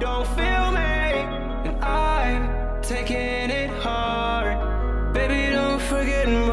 don't feel me And I'm taking it hard. Baby, don't forget me